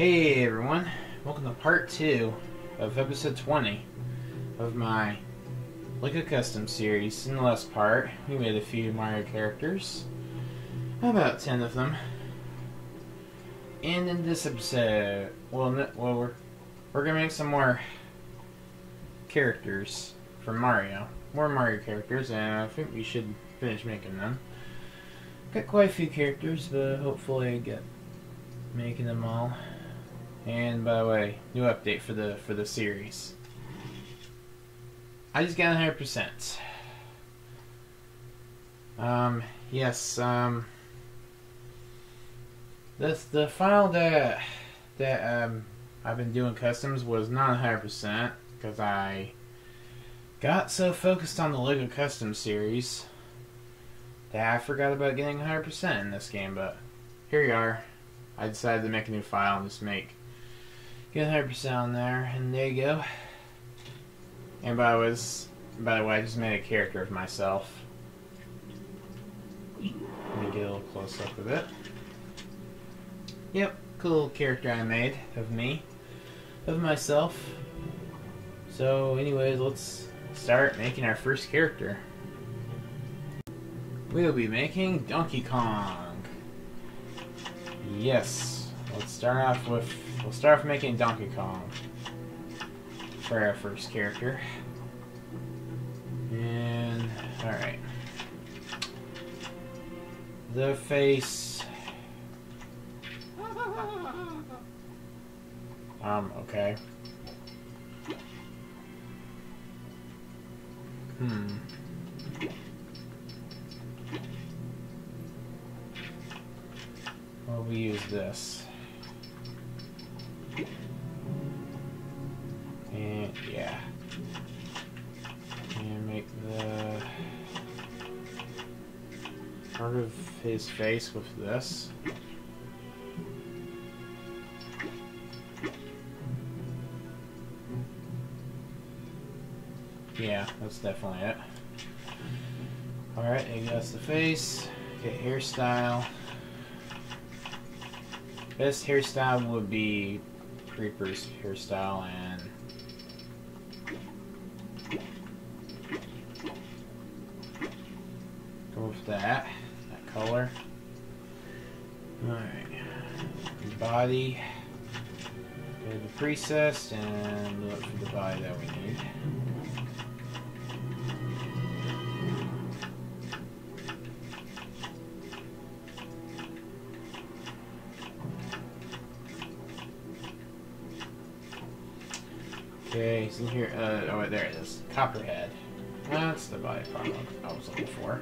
Hey everyone, welcome to part 2 of episode 20 of my Lego Custom series. In the last part, we made a few Mario characters, about 10 of them. And in this episode, well, well we're, we're gonna make some more characters from Mario. More Mario characters, and I think we should finish making them. Got quite a few characters, but hopefully I get making them all. And by the way, new update for the for the series. I just got 100%. Um, yes, um, this the file that that um I've been doing customs was not 100% because I got so focused on the Lego Custom series that I forgot about getting 100% in this game. But here you are. I decided to make a new file and just make Get 100% on there, and there you go. And by the way, by the way, I just made a character of myself. Let me get a little close up of it. Yep, cool character I made of me, of myself. So, anyways, let's start making our first character. We'll be making Donkey Kong. Yes, let's start off with We'll start off making Donkey Kong for our first character. And, alright. The face. Um, okay. Hmm. Well, we use this. And yeah. And make the part of his face with this. Yeah, that's definitely it. Alright, I guess the face. Okay, hairstyle. Best hairstyle would be Creeper's hairstyle and go with that, that color. Alright, body, go to the presets and look for the body that we need. Okay, it's in here. Uh, oh, there it is. Copperhead. That's the body part I was looking for.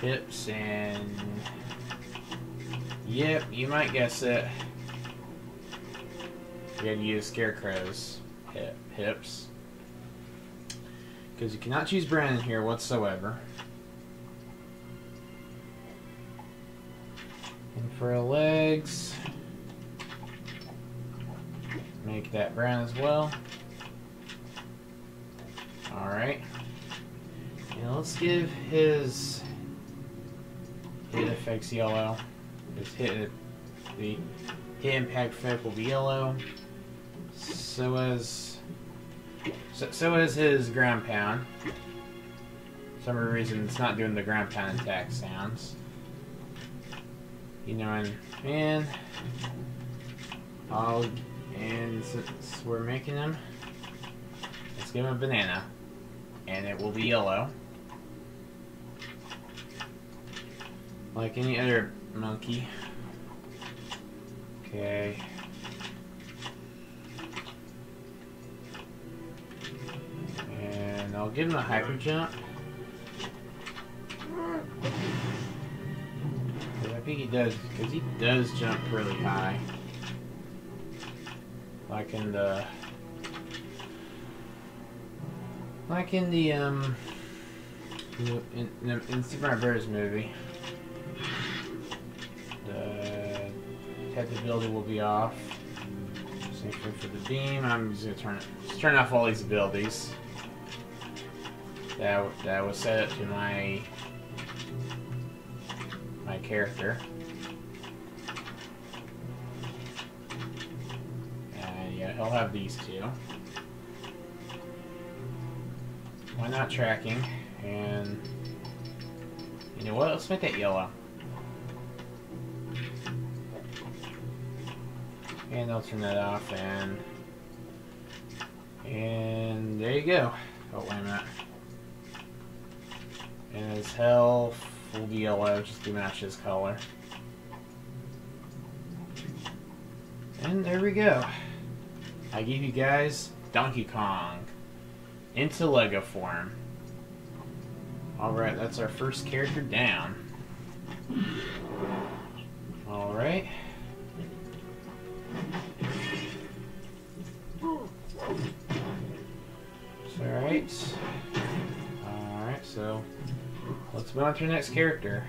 Hips and yep you might guess it. You gotta use scarecrow's hip, hips. Because you cannot choose Brandon here whatsoever. And for legs make that brown as well. Alright let's give his hit affects yellow. This hit the hit impact effect will be yellow. So as so, so is his ground pound. For some reason it's not doing the ground pound attack sounds. You know and and I'll and since we're making them let's give him a banana. And it will be yellow. Like any other monkey. Okay. And I'll give him a hyper jump. I think he does, because he does jump really high. Like in the Like in the um, in, in, in Super Mario Bros. movie, the ability will be off. Same thing for the beam. I'm just gonna turn just turn off all these abilities. That that was set up to my my character. And yeah, he'll have these two. Why not tracking? And you know what? Let's make that yellow. And I'll turn that off and and there you go. Oh wait a minute. And his health will be yellow just to match his color. And there we go. I give you guys Donkey Kong into Lego form. Alright, that's our first character down. Alright. Alright. So let's move on to the next character.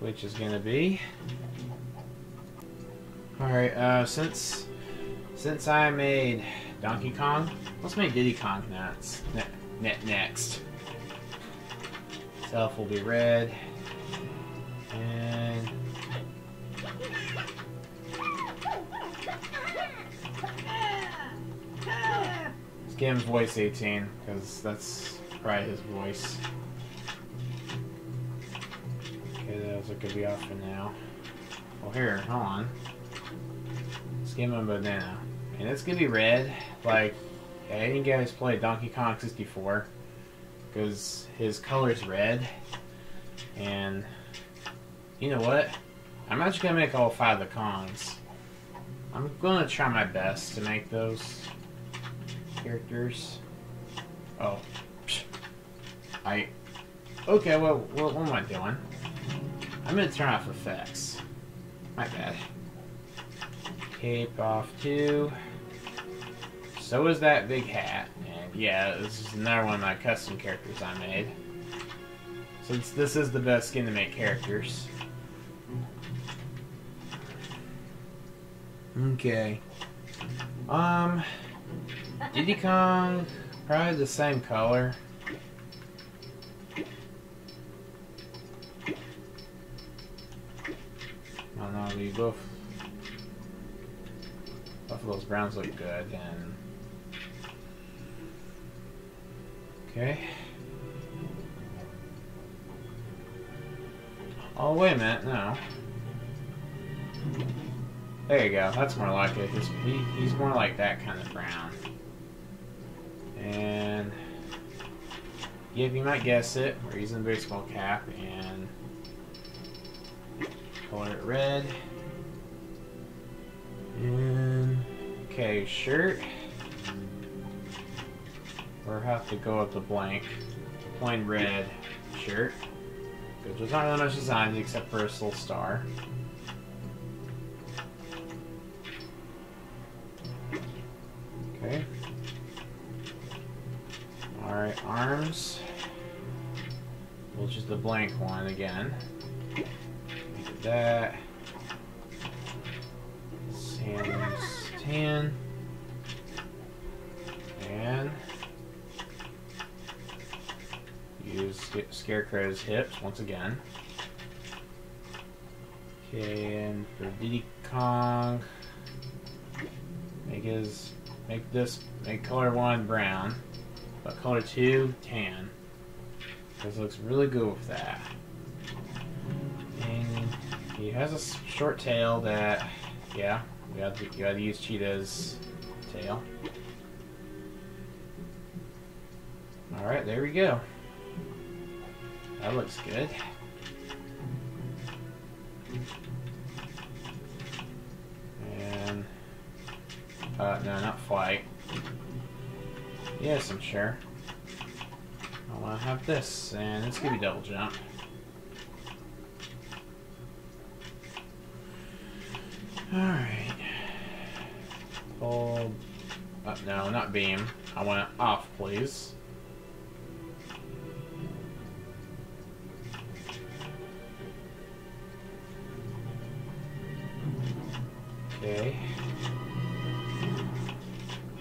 Which is gonna be Alright, uh since since I made Donkey Kong. Let's make Diddy Kong next. Ne ne next. Self will be red. Give him voice 18, because that's probably his voice. Okay, are gonna be off for now. Well, here, hold on. Let's give him a banana. And it's gonna be red. Like, any guys play Donkey Kong 64 because his color's red. And you know what? I'm actually gonna make all five of the Kongs. I'm gonna try my best to make those characters. Oh, I. Okay, well, what, what am I doing? I'm gonna turn off effects. My bad. Cape off too. So is that big hat. And yeah, this is another one of my custom characters I made. Since this is the best skin to make characters. Okay. Um, Diddy Kong, probably the same color. Oh no, we both both of those browns look good and Okay. Oh, wait a minute, no. There you go, that's more like it. He, he's more like that kind of brown. And... Yeah, you might guess it, we're using a baseball cap and... Color it red. And... Okay, shirt or have to go with the blank, plain red shirt. There's not really much designs except for a little star. One again. that. Hands tan. And use Scarecrow's hips once again. Okay, and for Diddy Kong, make his make this make color one brown, but color two tan. This looks really good with that. And he has a short tail that, yeah, you got to, you got to use Cheetah's tail. All right, there we go. That looks good. And, uh, no, not flight. Yes, I'm sure. I have this, and it's to be double jump. Alright. Hold. Uh, no, not beam. I want it off, please. Okay.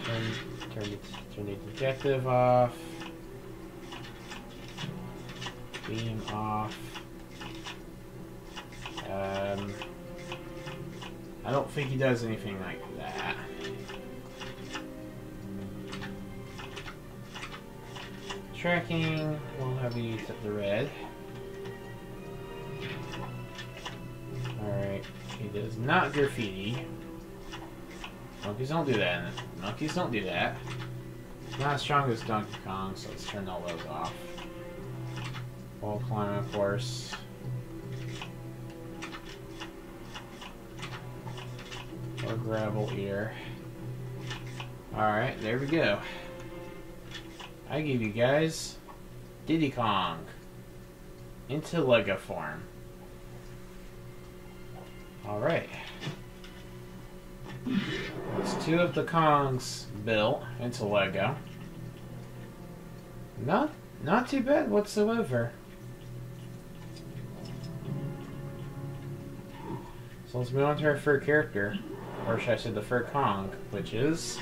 Turn, turn, turn the detective off. Beam off. Um, I don't think he does anything like that. Tracking, we'll have you set the red. Alright, he does not graffiti. Monkeys don't do that. Monkeys don't do that. Not as strong as Donkey Kong, so let's turn all those off. Wall climbing, of course. Or gravel ear. Alright, there we go. I give you guys Diddy Kong into Lego form. Alright. That's two of the Kongs built into Lego. Not not too bad whatsoever. So let's move on to our fur character. Or should I say the fur Kong, which is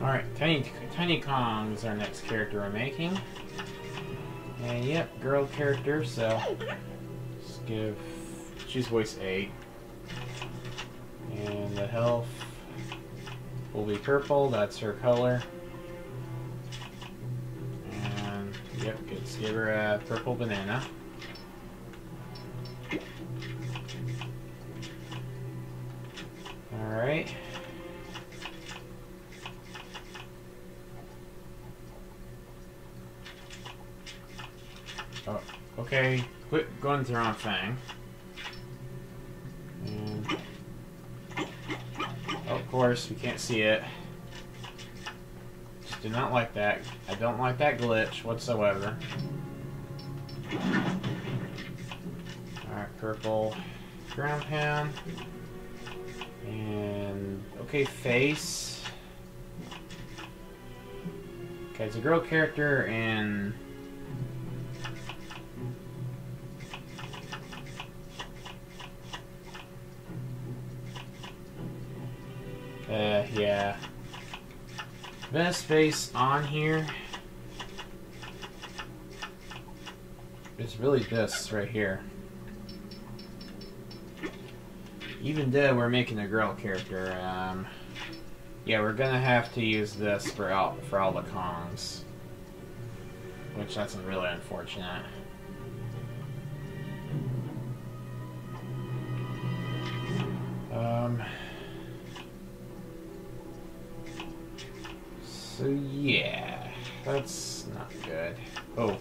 Alright, Tiny, Tiny Kong is our next character we're making. And yep, girl character, so let's give she's voice 8. And the health will be purple, that's her color. And yep, let's give her a purple banana. Alright. Oh, okay. Quit going to the wrong thing. And oh, of course, we can't see it. Just do not like that. I don't like that glitch whatsoever. Alright, purple ground pound. And okay, face. Okay, it's a girl character and Uh, yeah. Best face on here is really this right here. Even though we're making a girl character, um, yeah, we're gonna have to use this for all for all the Kongs, which that's really unfortunate. Um. So yeah, that's not good. Oh.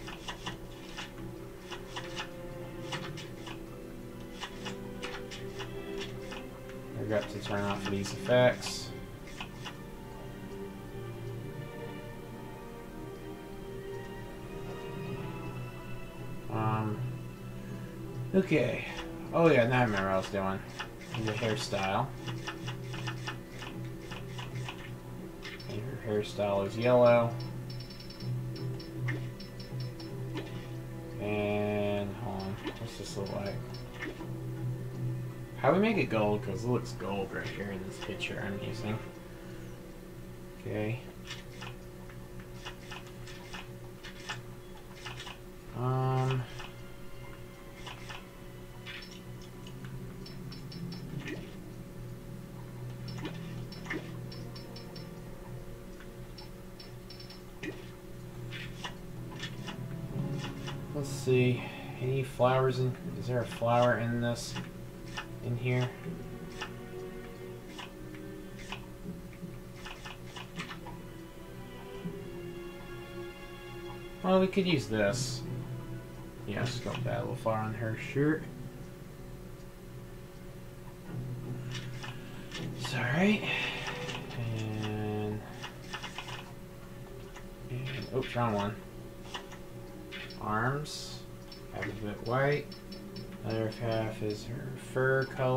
Turn off these effects. Um. Okay. Oh yeah, now I remember what I was doing. The hairstyle. Your hairstyle is yellow. And, hold on, what's this look like? How do we make it gold? Because it looks gold right here in this picture I'm using. Okay. Um... Let's see. Any flowers in... Is there a flower in this? Here? Well, we could use this. Yeah, let's that little flower on her shirt. It's alright. And... And... Oh, Oops, wrong one arms, half of it white, other half is her fur color.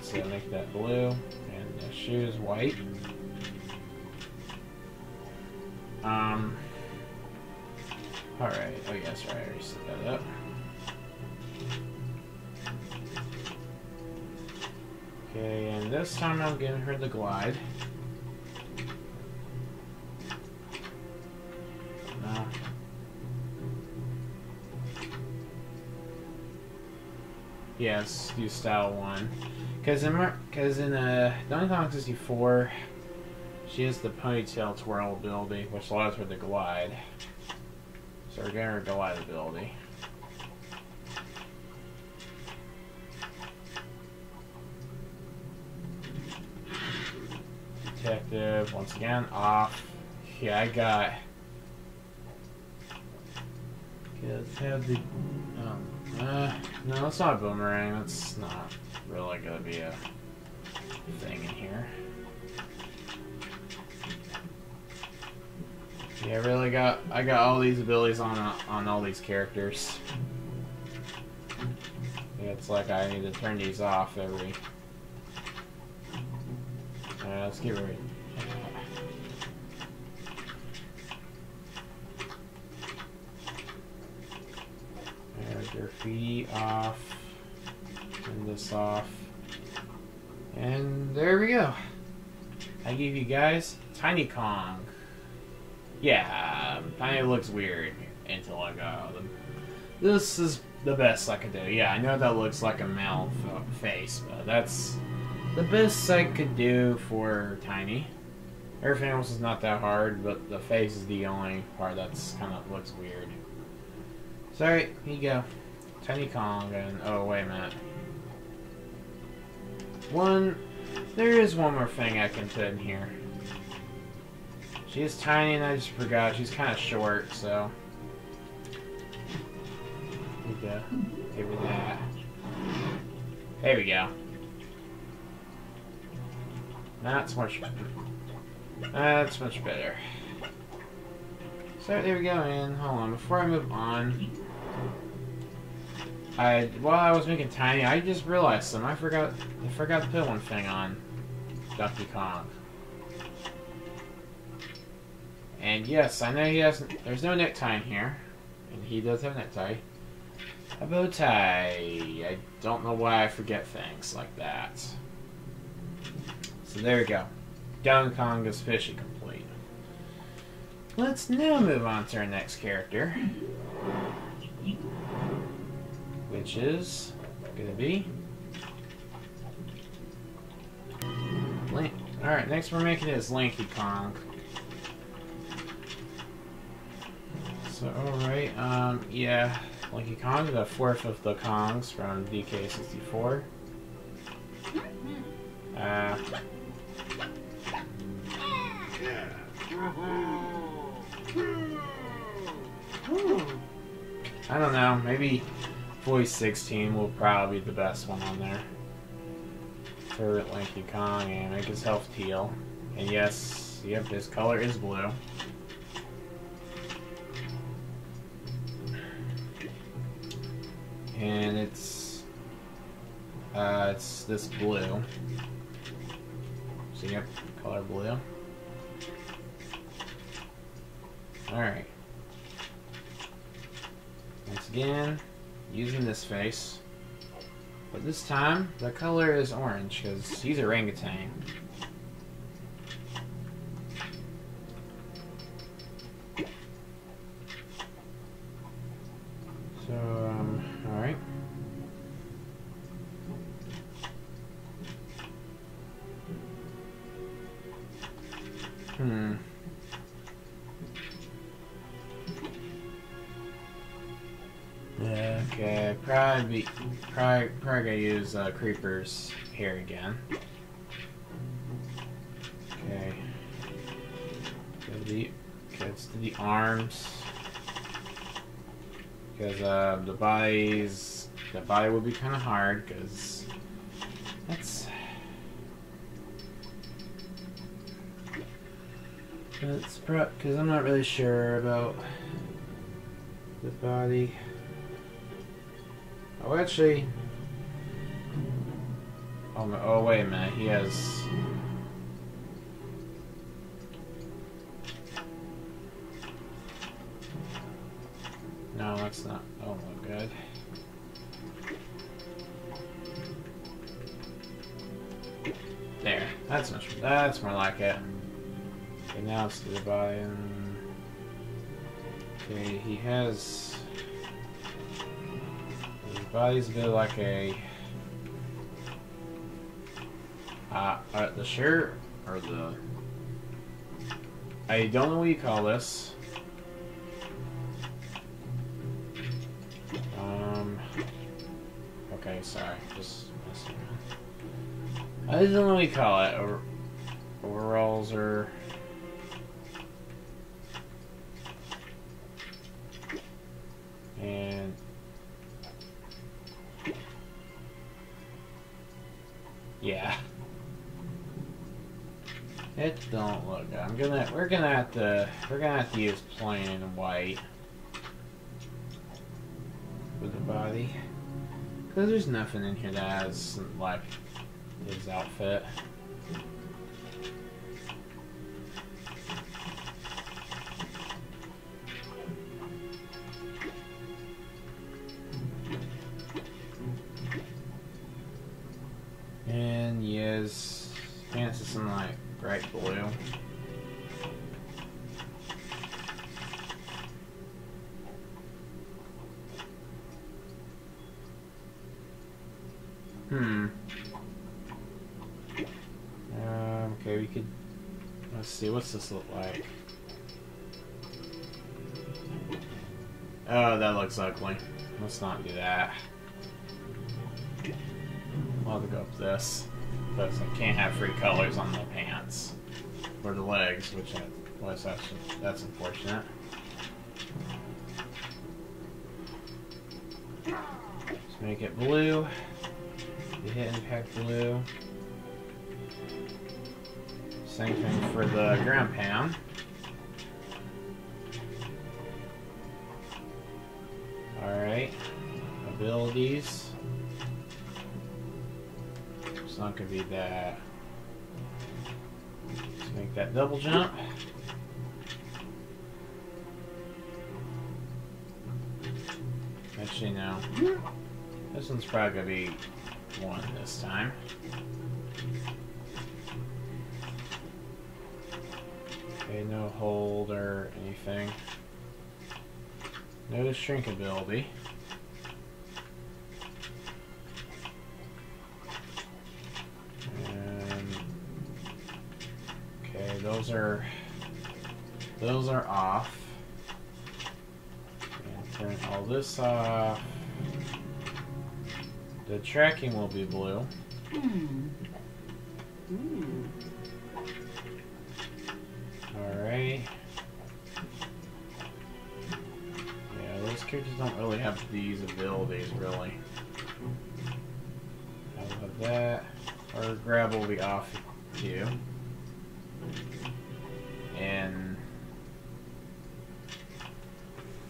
So make that blue. And the shoes white. Um. Alright, oh yes, right, I already set that up. Okay, and this time I'm giving her the glide. Yes, do style one. Because in because in uh, Donkey Kong 64, she has the ponytail twirl ability, which allows her to glide. So we're getting her glide ability. Detective, once again, off. Yeah, I got. Let's have the. Um, uh, no, it's not a boomerang. That's not really gonna be a thing in here. Yeah, I really got I got all these abilities on uh, on all these characters. It's like I need to turn these off every Alright, let's get rid Feet off. Turn this off. And there we go. I gave you guys Tiny Kong. Yeah, Tiny looks weird until I go. This is the best I could do. Yeah, I know that looks like a male uh, face, but that's the best I could do for Tiny. Everything else is not that hard, but the face is the only part that's kind of looks weird. Sorry, here you go. Tiny Kong and oh wait a minute. One there is one more thing I can put in here. She is tiny and I just forgot. She's kind of short, so. Go. Here we go. There we go. That's much. That's much better. So there we go, and hold on. Before I move on, I while I was making Tiny, I just realized something. I forgot. I forgot to put one thing on Donkey Kong. And yes, I know he has. There's no necktie in here, and he does have a necktie. A bow tie. I don't know why I forget things like that. So there we go. Donkey Kong is officially complete. Let's now move on to our next character, which is gonna be Link. All right, next we're making is Lanky Kong. So, alright, um, yeah, Lanky Kong, the fourth of the Kongs from DK64. Uh, I don't know, maybe Voice 16 will probably be the best one on there. For Lanky Kong and make his health teal. And yes, yep, his color is blue. and it's uh, it's this blue. So yep, color blue. Alright. Once again, using this face. But this time, the color is orange, because he's orangutan. Probably, gonna use uh, creepers here again. Okay. Go to the gets to the arms because uh, the body's the body will be kind of hard because that's that's because I'm not really sure about the body. Oh, actually. Oh, oh, wait a minute. He has. No, that's not. Oh, my good. There. That's much. That's more like it. Okay, now it's to the body. Okay, he has. His body's a bit like a. Uh, uh, the shirt or the. I don't know what you call this. Um. Okay, sorry, just messing. I don't know what you call it. Over, overalls or. We're gonna have to we're gonna have to use plain white with the body because there's nothing in here that has like his outfit. Let's not do that. I'll go up this. Because I can't have free colors on the pants. Or the legs, which was actually, that's unfortunate. Let's make it blue. You hit impact blue. Same thing for the ground pound. It's be that. Let's make that double jump. Actually, no. This one's probably gonna be one this time. Okay, no hold or anything. No shrink ability. And okay, those are those are off. And turn all this off. The tracking will be blue. Hmm. Hmm. Alright. Yeah, those characters don't really have these abilities, really. How about that? Our grab will be off too.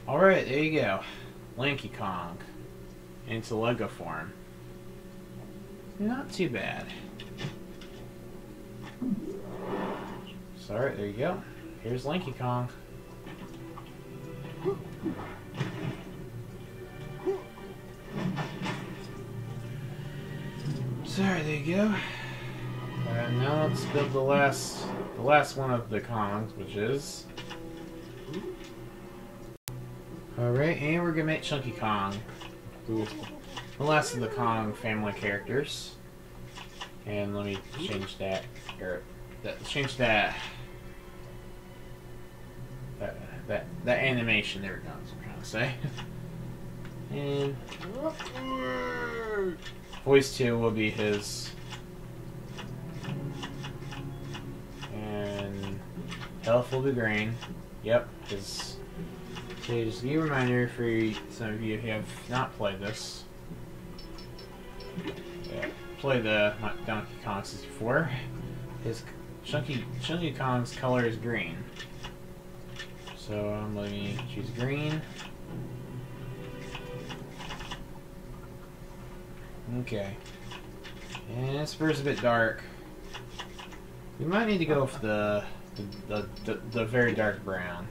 Alright, there you go. Lanky Kong. Into Lego form. Not too bad. So, alright, there you go. Here's Lanky Kong. Sorry, there you go. And now let's build the last, the last one of the Kongs, which is. Alright, and we're gonna make Chunky Kong, is the last of the Kong family characters. And let me change that, or that, change that, that, that, that animation. There we go. That's what I'm trying to say. and voice two will be his, and health will be green. Yep, his. Just a reminder for some of you who have not played this. Yeah, play the Donkey Kong 64. His Chunky Chunky Kong's color is green. So I'm going to choose green. Okay. And this bird's a bit dark. We might need to go with the the, the, the, the very dark brown.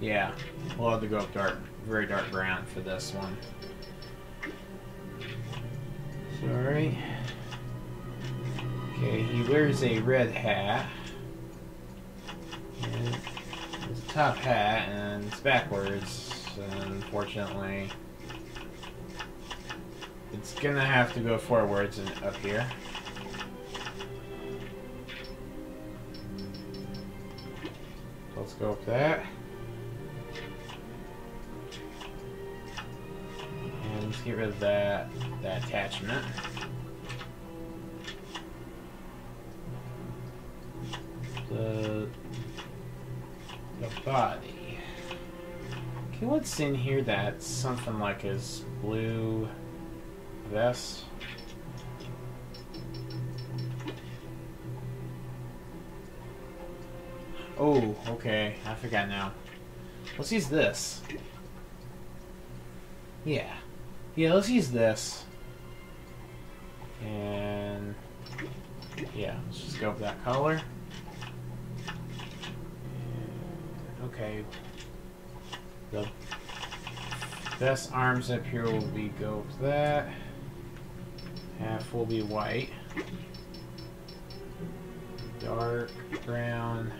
Yeah, we'll have to go with dark, very dark brown for this one. Sorry. Okay, he wears a red hat. And it's a top hat, and it's backwards, unfortunately. It's gonna have to go forwards and up here. Let's go up that. Get rid of that that attachment. The the body. Okay, what's in here that's something like his blue vest? Oh, okay. I forgot now. Let's use this. Yeah. Yeah, let's use this. And yeah, let's just go with that color. And, okay. The best arms up here will be go with that. Half will be white. Dark brown.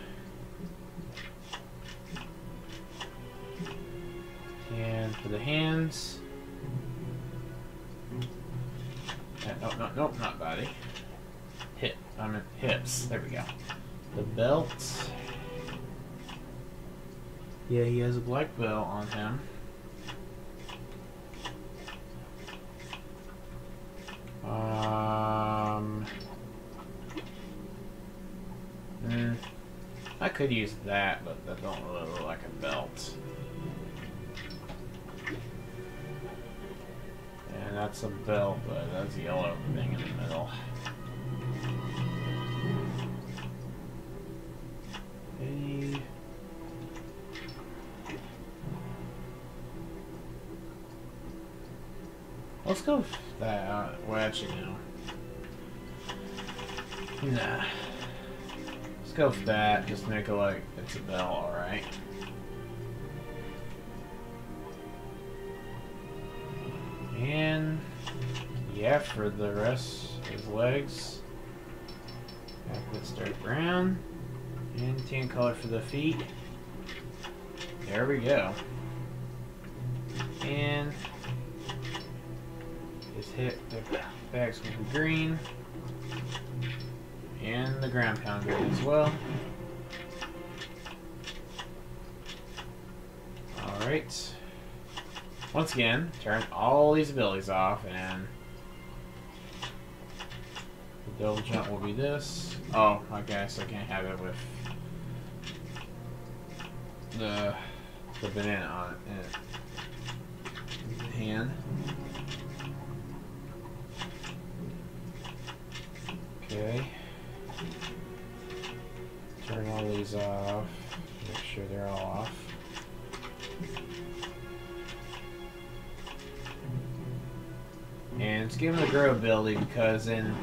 And for the hands. Uh, no, no, no, not body. Hip. I mean hips. There we go. The belt. Yeah, he has a black belt on him. Um. mm, I could use that, but that don't really look like a belt. That's a bell, but that's a yellow thing in the middle. Let's go that. Uh, well, actually, no. Nah. Let's go with that. Just make it like it's a bell, alright. And yeah, for the rest, his legs. Backwards dark brown. And tan color for the feet. There we go. And his hip, the bags will be green. And the ground pound green as well. Alright. Once again, turn all these abilities off and the double jump will be this. Oh, I guess I can't have it with the the banana on it hand. Okay. Turn all these off. Make sure they're all off. And it's given the grow ability because in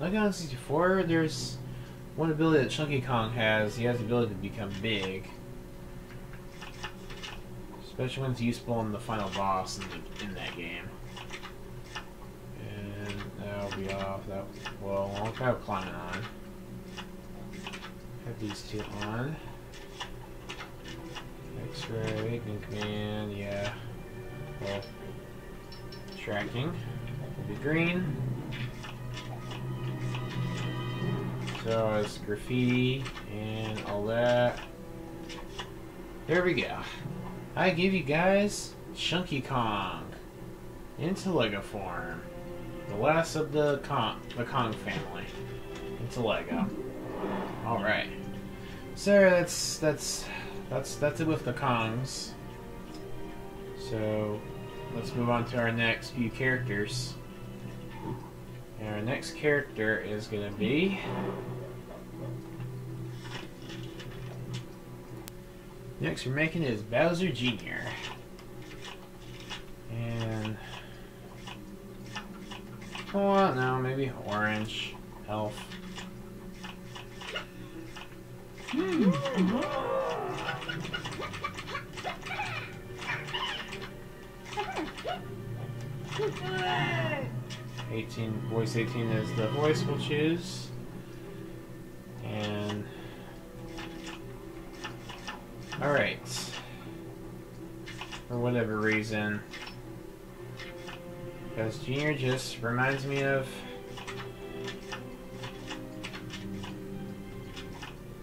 Like on 64, there's one ability that Chunky Kong has. He has the ability to become big. Especially when it's useful in the final boss in, the, in that game. And that'll be off. That well, I'll have climbing on. Have these two on. X-ray, command, yeah. Well, tracking will be green. So it's graffiti and all that. There we go. I give you guys Chunky Kong into Lego form. The last of the Kong, the Kong family into Lego. All right. So that's that's that's that's it with the Kongs. So let's move on to our next few characters. And our next character is going to be Next we're making is Bowser Jr. And oh no, maybe orange elf. Hmm. Eighteen voice eighteen is the voice we'll choose. And Alright. For whatever reason. Because Junior just reminds me of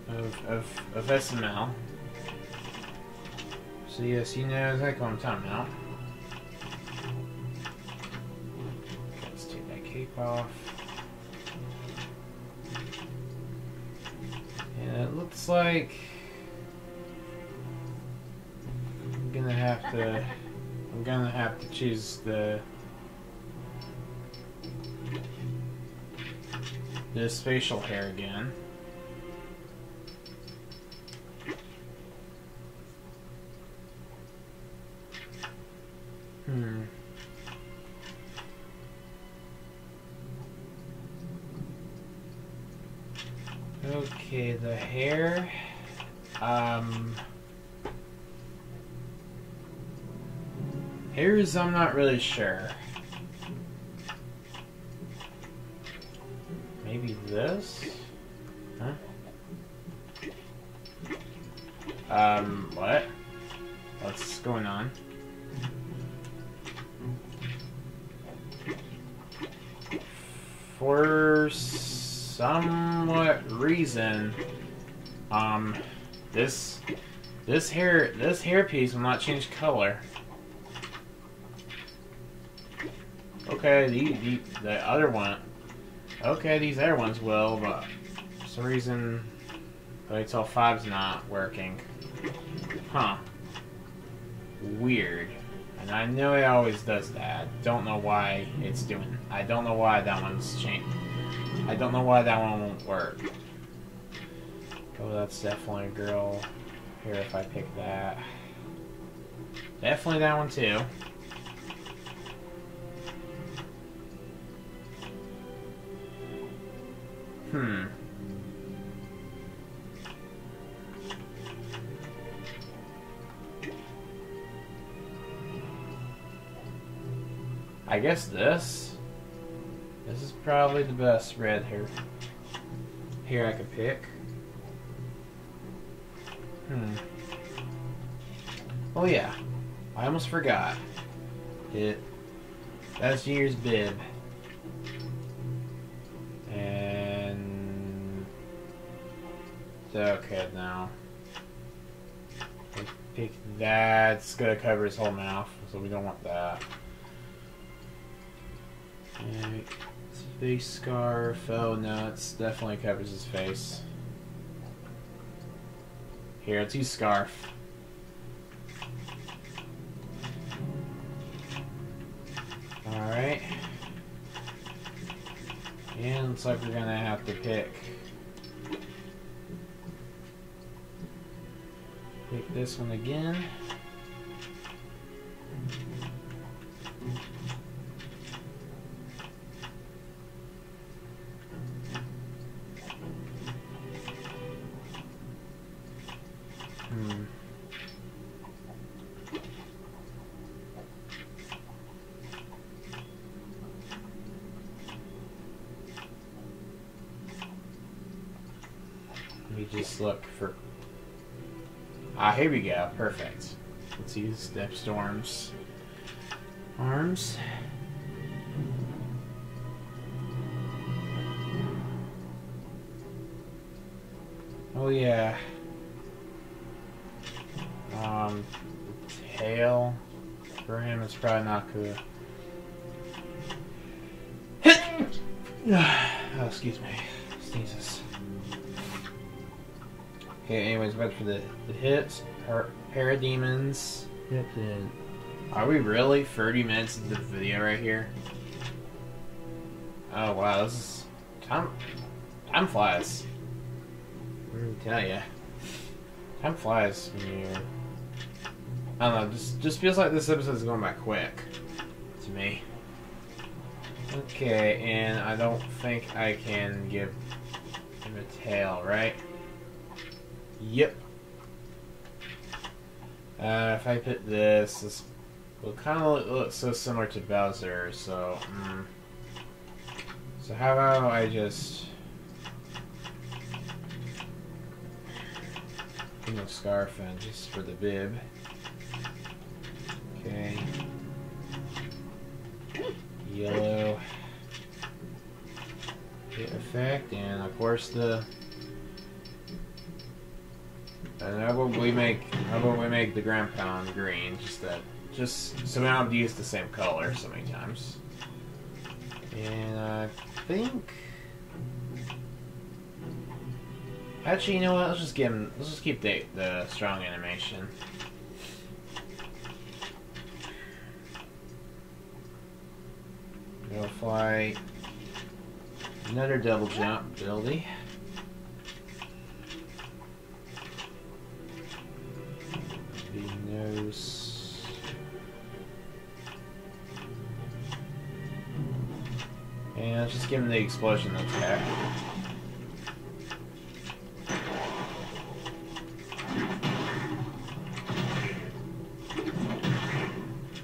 of of, of SML. So yes, you know exactly what I'm talking about. Off. And it looks like I'm gonna have to I'm gonna have to choose the this facial hair again. Hair. Um. Hairs, I'm not really sure. Hair this hairpiece will not change color. Okay, the, the the other one. Okay, these other ones will, but for some reason, Hotel 5's not working. Huh. Weird. And I know it always does that. Don't know why it's doing. I don't know why that one's changed. I don't know why that one won't work. Oh, that's definitely a girl. Here, if I pick that. Definitely that one too. Hmm. I guess this. This is probably the best red hair. Here I could pick. Hmm. Oh yeah. I almost forgot. It. That's Junior's bib. And. Okay, now. Pick that's gonna cover his whole mouth, so we don't want that. Alright, face scarf. Oh no, it's definitely covers his face. Here, let's use scarf. Alright. And looks like we're gonna have to pick. Pick this one again. Let's Storm's arms. Oh yeah. Um, tail for him is probably not good. oh, excuse me. Sneezes. Okay, anyways, back for the, the hits. Par- Parademons. Yep, then. Are we really 30 minutes into the video right here? Oh wow, this is time time flies. Let me tell ya. Time flies when. I don't know. Just just feels like this episode is going by quick to me. Okay, and I don't think I can give him a tail, right? Yep. Uh, if I put this, this will kind of look, look so similar to Bowser, so. Mm. So how about I just. Him a scarf and just for the bib. Okay. Yellow. Hit effect, and of course the. And how about we make how about we make the ground pound green? Just that, just so we don't use the same color so many times. And I think. Actually, you know what? Let's just give him. Let's just keep the the strong animation. Go fly. Another double jump ability. Nose. And let's just give him the explosion attack.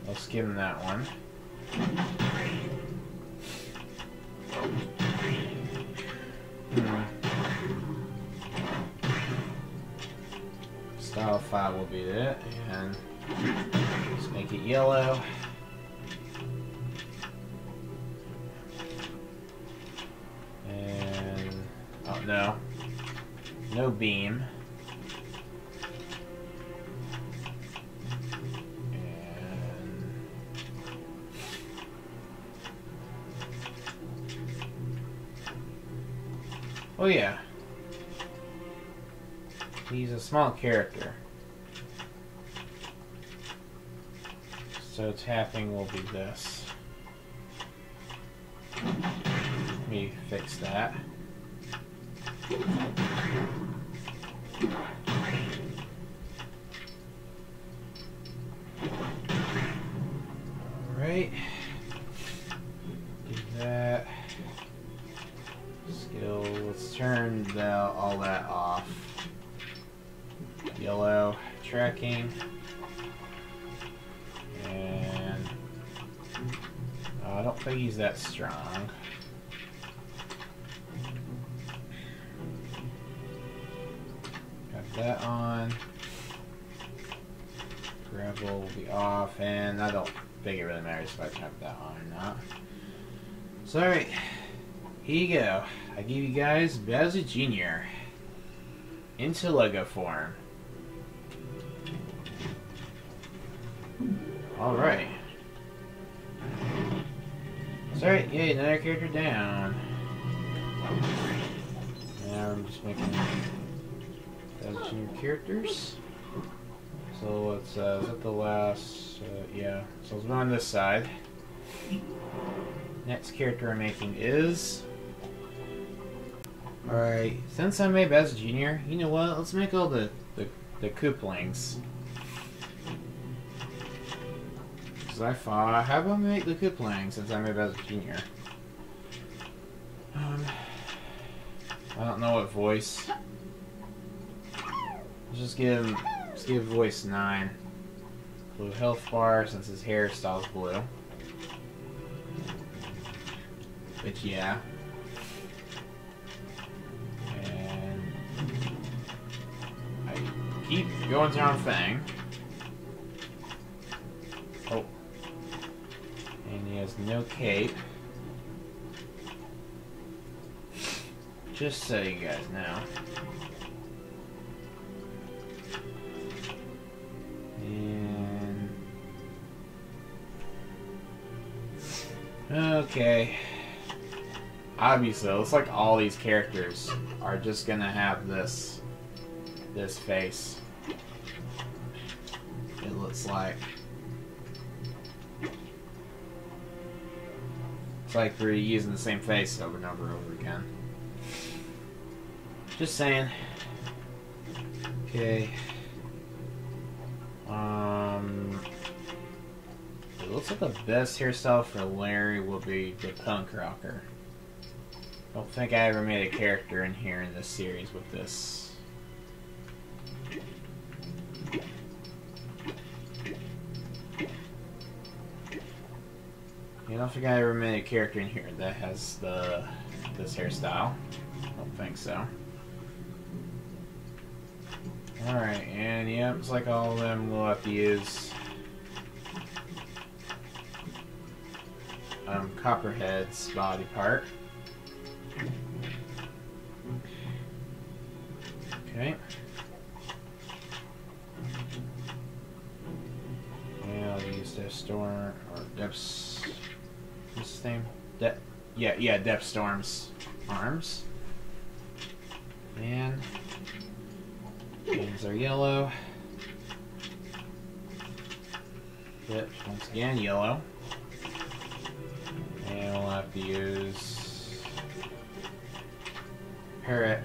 Let's give him that one. Hmm. Style 5 will be it, small character. So tapping will be this. Let me fix that. So, alright. Here you go. I give you guys Bowser Jr. into Lego form. Alright. Sorry, yay, another character down. Now I'm just making Bowser Jr. characters. So let's, uh, is that the last, uh, yeah. So let's on this side. Next character I'm making is Alright, since I made Bowser Jr., you know what? Let's make all the, the, the Kooplings. Because I thought, how about make the Koopling since I made Bowser Jr.? Um, I don't know what voice. Let's just give let's give voice 9. Blue health bar since his hairstyle's blue. Yeah. And I keep going down Fang. Oh. And he has no cape. Just so you guys know. Okay. Obviously, it looks like all these characters are just gonna have this this face. It looks like. It's like we're using the same face over and over and over again. Just saying. Okay. Um. It looks like the best hairstyle for Larry will be the punk rocker. Don't think I ever made a character in here in this series with this. I don't think I ever made a character in here that has the this hairstyle. I Don't think so. Alright, and yep, it's like all of them we'll have to use um, Copperhead's body part. Okay. Yeah, I'll use Death Storm or Depth's what's his name? De yeah, yeah, Depth Storm's arms. And hands are yellow. Lips once again yellow. And we'll have to use parrot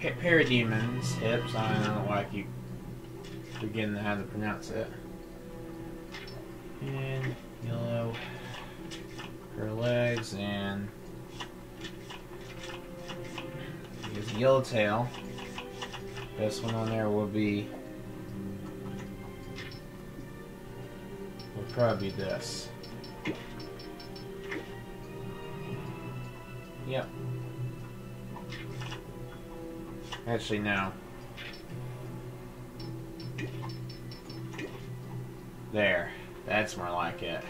Pa- Parademon's hips. I don't know why I keep forgetting how to pronounce it. And yellow her legs and yellow tail. This one on there will be will probably be this. Actually, no. There. That's more like it.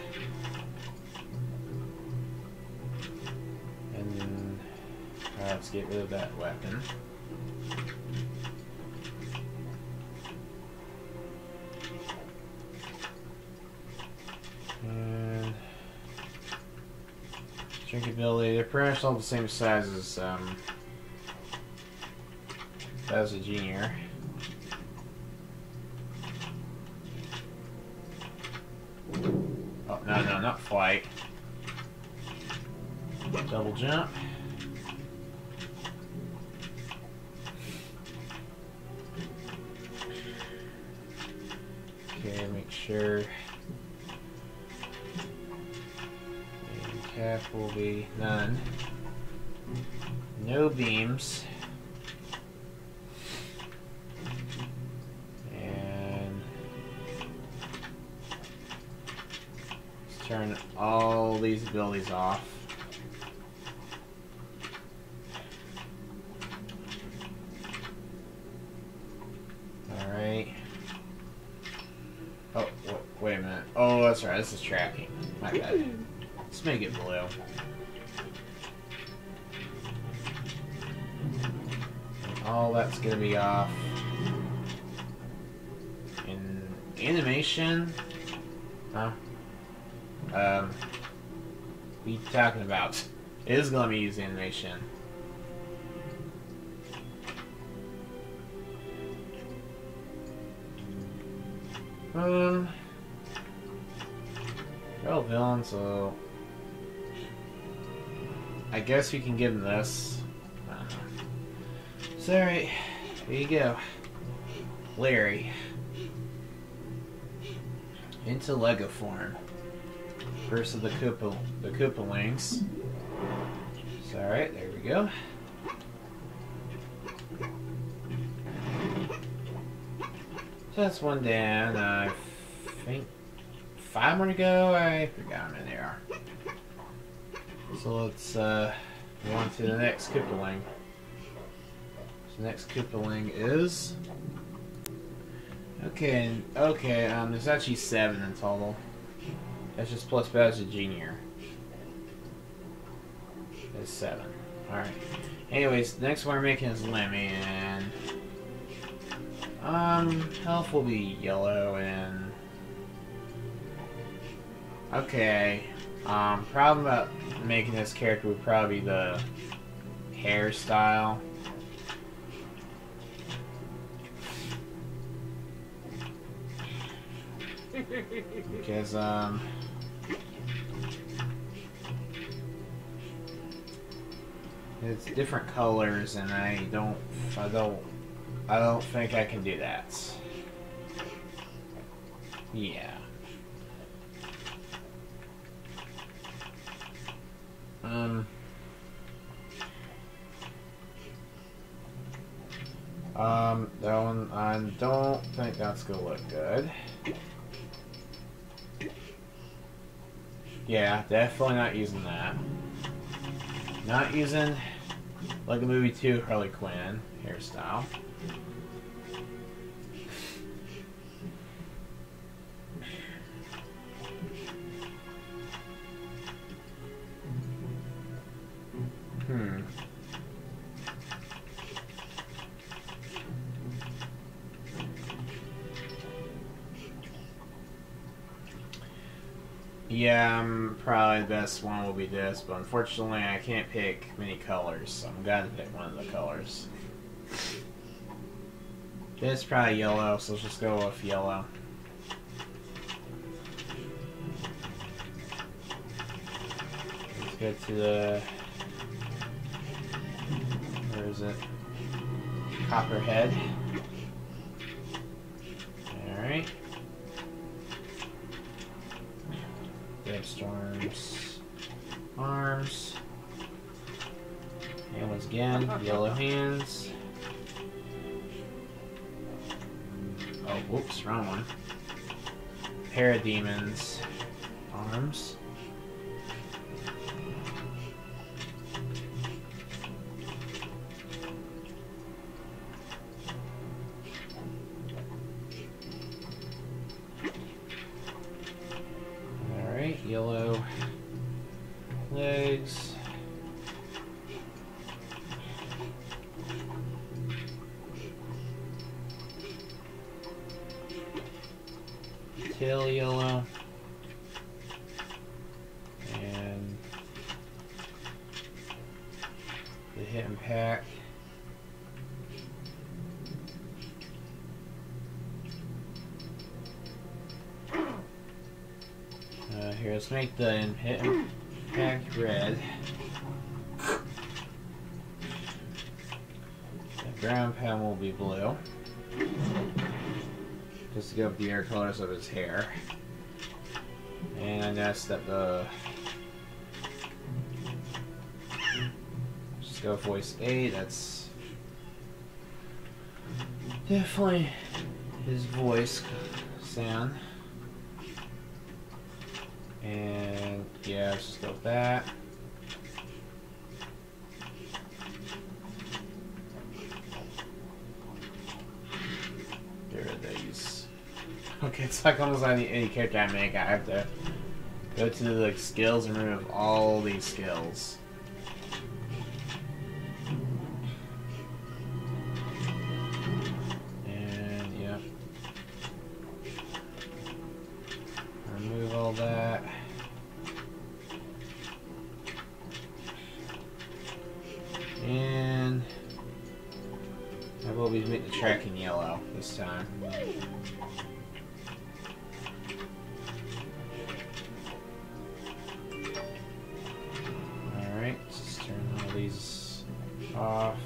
And then, let's get rid of that weapon. And drinkability, they're pretty much all the same size as um, as a junior. Oh, no, no, not flight. Double jump. Abilities off. Alright. Oh, wait a minute. Oh, that's right. This is tracking. My bad. Let's make it blue. All that's gonna be off. In animation, huh? Um, you talking about? It is gonna be used animation. Um, they're so I guess we can give him this. I don't know. So, alright, there you go. Larry. Into Lego form. First of the Koopa, the Koopalings. So, alright, there we go. So that's one down. I think five more to go. I forgot how many there are. So let's uh, go on to the next Koopaling. So the next Koopaling is okay. Okay, um, there's actually seven in total. That's just plus Bowser Junior. There's seven. All right. Anyways, the next one we're making is Lemmy, and um, health will be yellow and okay. Um, problem about making this character would probably be the hairstyle. Because um. It's different colors, and I don't, I don't, I don't think I can do that. Yeah. Um. Um, that one, I don't think that's gonna look good. Yeah, definitely not using that. Not using like a movie 2 Harley Quinn hairstyle. Hmm. Yeah, um, probably the best one will be this, but unfortunately I can't pick many colors, so I'm gonna pick one of the colors. This probably yellow, so let's just go with yellow. Let's go to the where is it? Copperhead. Alright. Storm's arms. And once again, yellow hands. Oh, whoops, wrong one. Parademons arms. 8, that's definitely his voice sound. And yeah, let's just go with that. Rid these. Okay, it's like almost like any character I make, I have to go to the like, skills and remove all these skills. I will be make the track in yellow this time. Alright, let's turn all these off.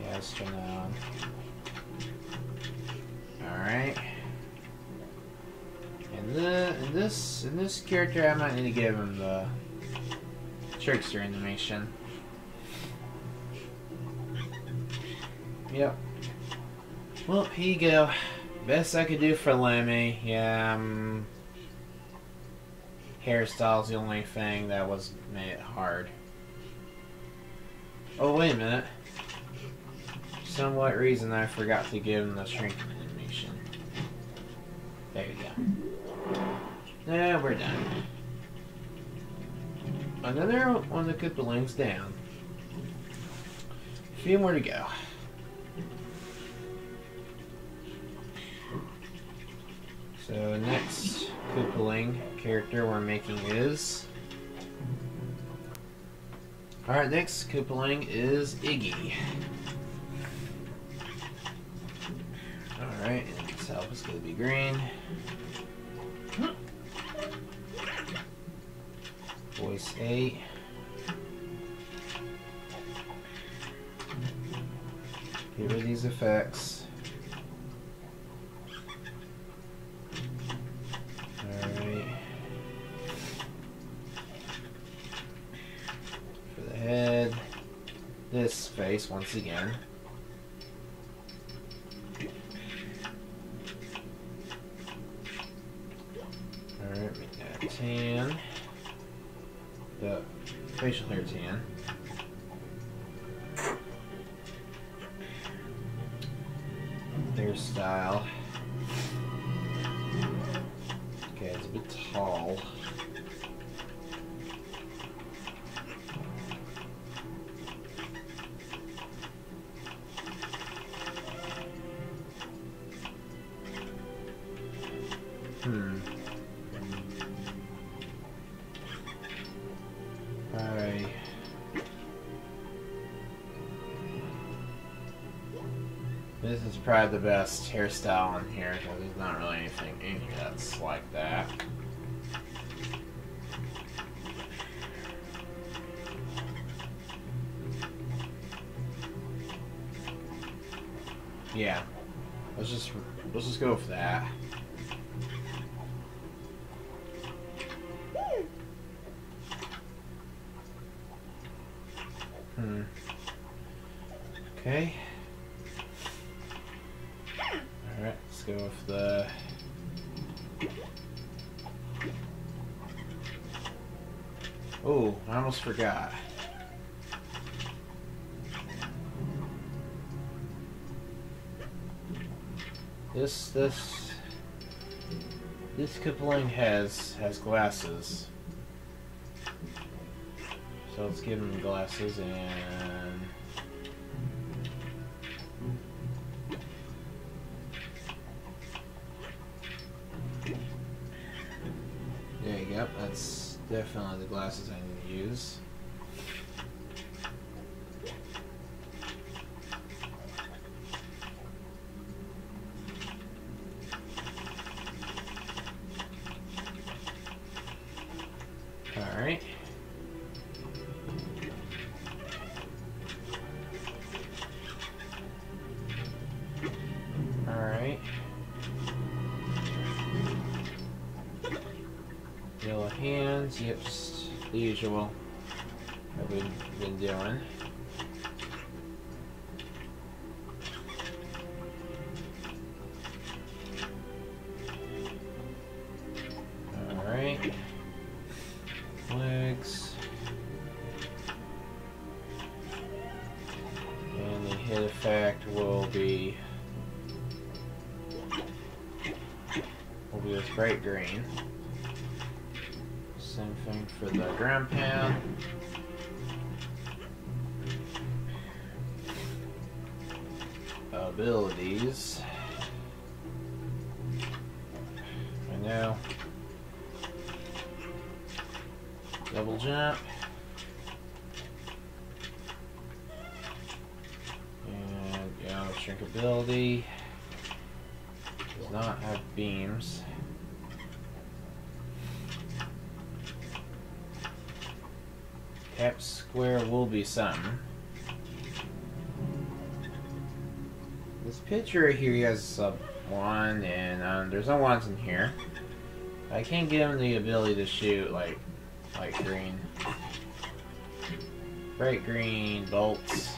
Yeah, let's turn that on. Alright. And the in this in this character I might need to give him the trickster animation. Yep. Well, here you go. Best I could do for Lemmy. Yeah, um, hairstyle's the only thing that was made it hard. Oh, wait a minute. For some what reason I forgot to give him the shrink animation. There you go. Now we're done. Another one of the Koopalings down. A few more to go. So next Koopaling character we're making is... Alright, next Koopaling is Iggy. Alright, and this help is going to be green. Voice 8. Here are these effects. Head, this face once again. The best hairstyle in here because there's not really anything in here that's like that. Yeah, let's just let's just go for that. Hmm. Okay. This this Kipling has has glasses. So let's give him glasses and There you go. That's definitely the glasses I need to use. Usual that we've been doing. Alright. Legs. And the hit effect will be will be this bright green. Tap square will be something. This picture here he has a wand and um, there's no wands in here. I can't give him the ability to shoot like light green. Bright green bolts.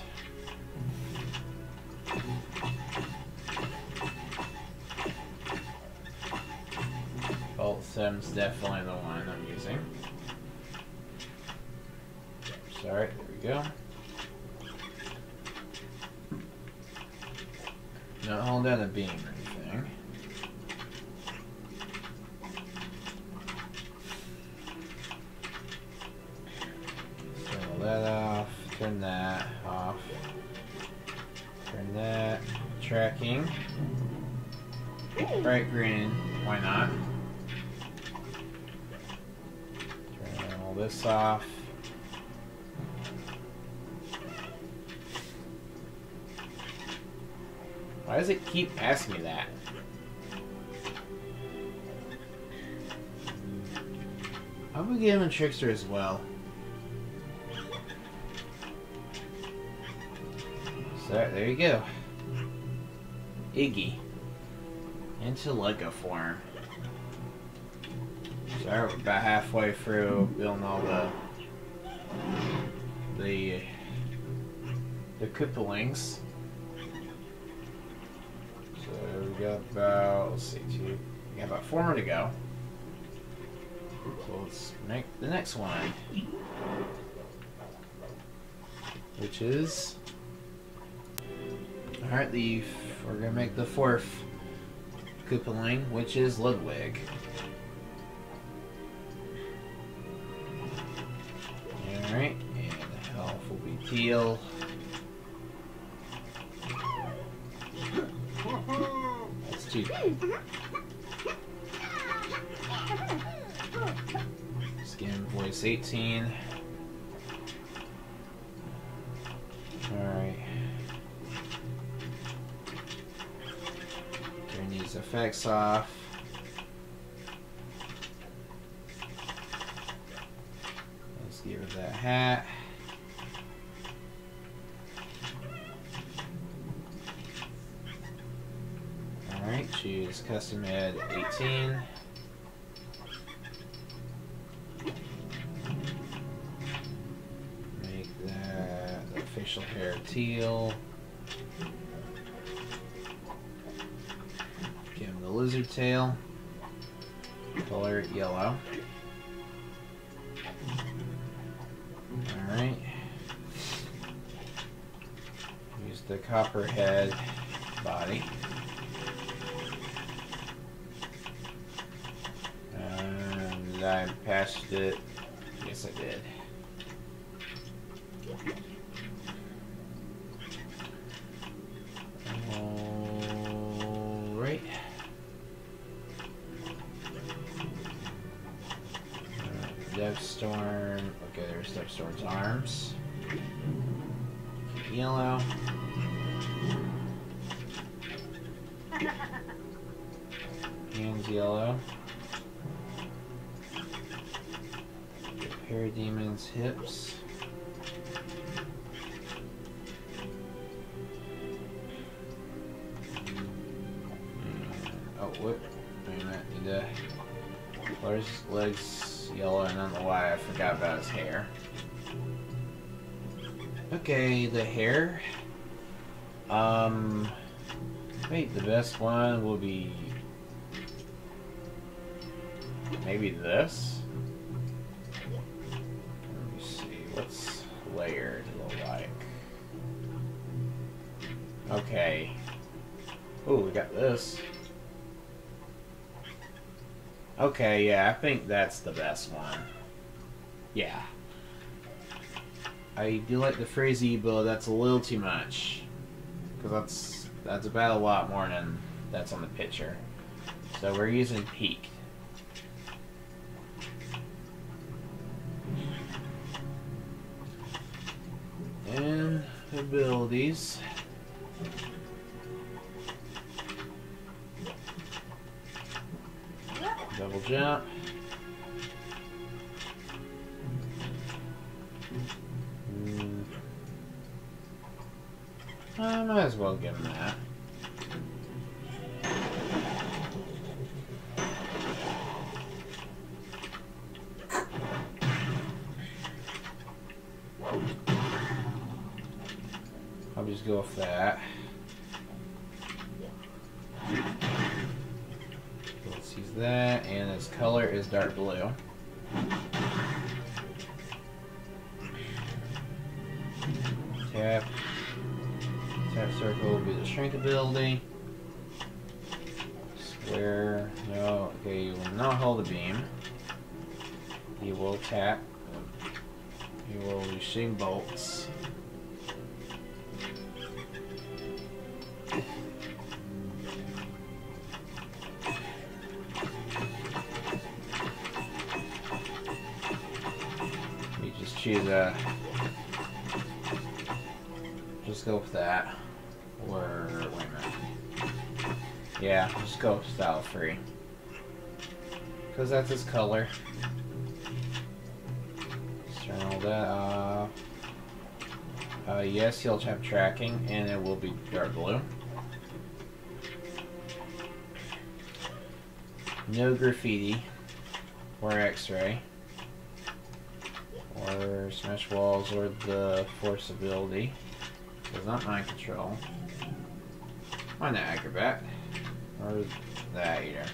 Bolt 7's definitely the one I'm using. Sorry, there we go. Not holding down a beam or anything. Turn that off, turn that off, turn that, tracking, bright green, why not? Turn all this off. Keep asking me that? I'm gonna give him a trickster as well. So there you go. Iggy into Lego form. So we're about halfway through building all the the the Koopalings. Let's see two we got about four more to go. Let's make the next one. Which is Alright, the we're gonna make the fourth Koopaling, which is Ludwig. Alright, and the health will be Teal. Alright. Turn these effects off. Let's give rid that hat. Alright, choose custom ed 18. Facial hair teal. Give him the lizard tail. Color it yellow. Alright. Use the copperhead body. And I patched it. Yes, I did. Colors, legs yellow, and I don't know why I forgot about his hair. Okay, the hair. Um. Wait, the best one will be. Maybe this? Let me see. What's layered look like? Okay. Oh, we got this. Okay, yeah, I think that's the best one. Yeah. I do like the frizzy, but that's a little too much. Because that's, that's about a lot more than that's on the picture. So we're using peak. And abilities. Double jump. Mm. I might as well give him that. I'll just go with that. Color is dark blue. Tap. Tap circle will be the shrink ability. Square. No. Okay, you will not hold the beam. You will tap. You will receive bolts. Just go with that. Or, wait a minute. Yeah, just go style free. Because that's his color. Just turn all that off. Uh, yes, he'll have tracking, and it will be dark blue. No graffiti or x-ray smash walls or the force ability. Does not mind control. Why not acrobat? Or that either.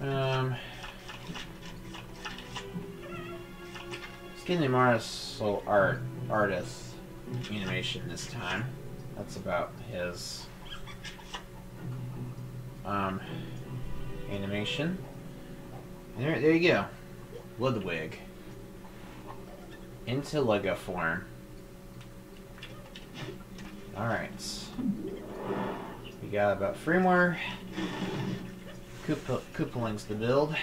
Um, Skinny Marcel art artist animation this time. That's about his um animation. There, there you go, Ludwig into Lego form. All right, we got about three more Koopalings to build.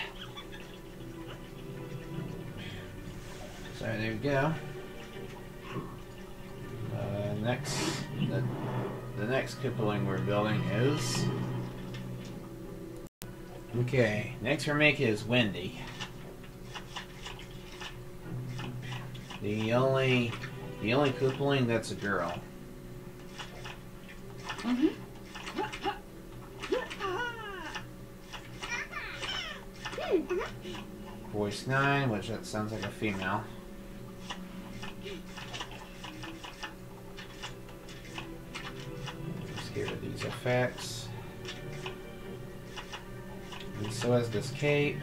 So there we go. Next, the, the next Koopaling we're building is. Okay, next we're making is Wendy. The only, the only Koopaling that's a girl. Mm-hmm. Voice 9, which that sounds like a female. Effects. And so is this cape.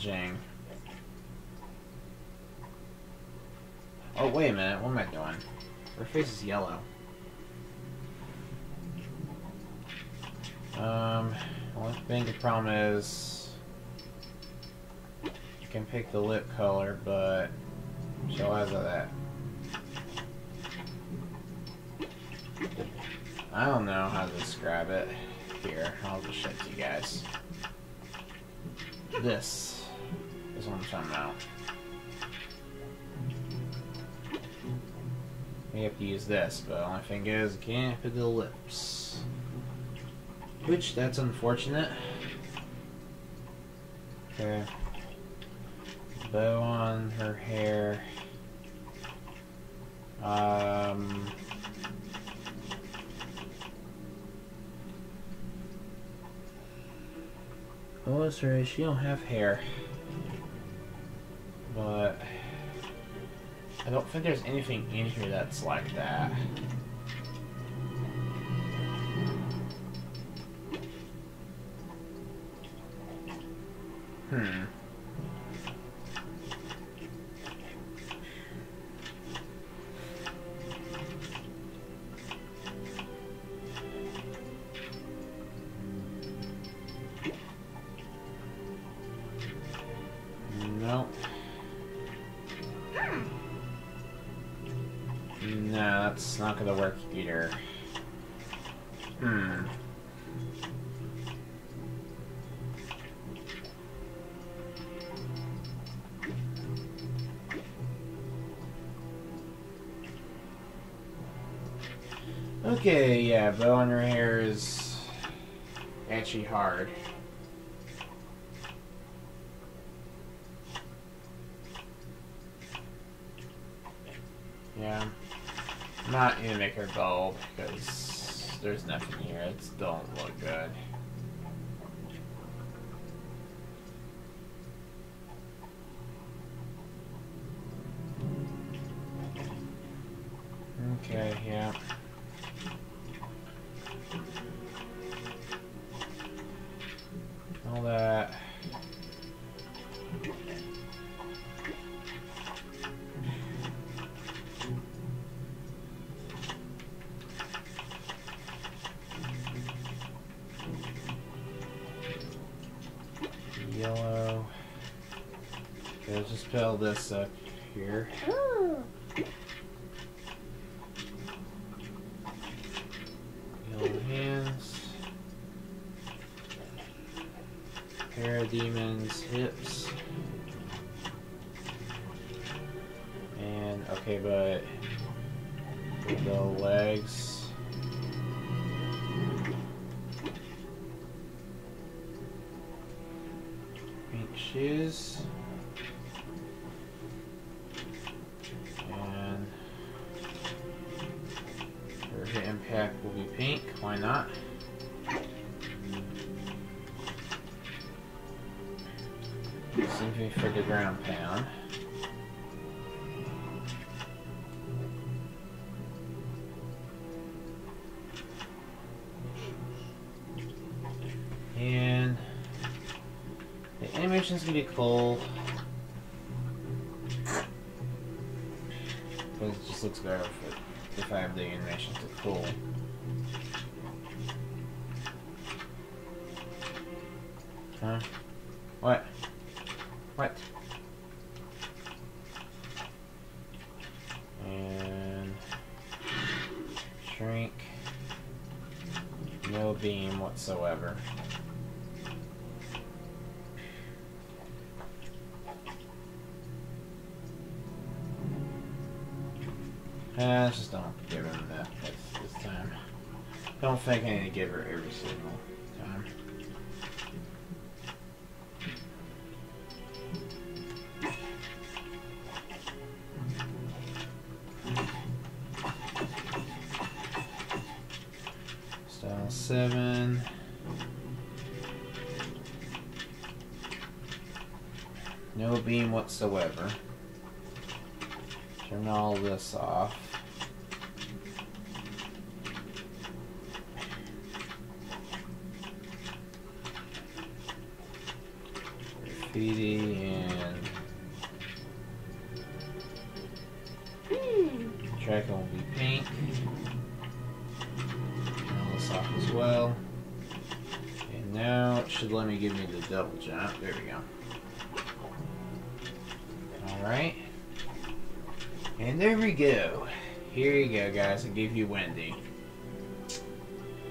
Challenging. Oh, wait a minute. What am I doing? Her face is yellow. Um, one thing the problem is you can pick the lip color, but she has that. I don't know how to describe it. Here, I'll just show it to you guys. This is what talking about. You have to use this, but the only thing is, can't put the lips. Which, that's unfortunate. Okay. Bow on her hair. Um... Oh, right, she don't have hair. But... I don't think there's anything in here that's like that. Hmm. Not gonna work either. Hmm. Okay, yeah, bow on her hair is actually hard. Yeah. I'm not gonna make her gold because there's nothing here. It don't look good. Animation's gonna be cool. But it just looks better if, it, if I have the animation to cool. Huh? What? Whatsoever. Turn all this off. Here you go, guys. I give you Wendy.